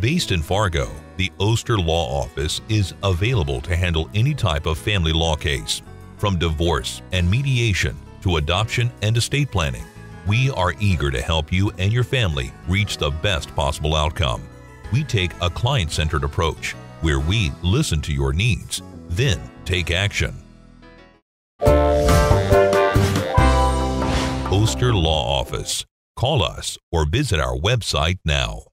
Based in Fargo, the Oster Law Office is available to handle any type of family law case, from divorce and mediation to adoption and estate planning. We are eager to help you and your family reach the best possible outcome. We take a client centered approach where we listen to your needs, then take action. Oster Law Office. Call us or visit our website now.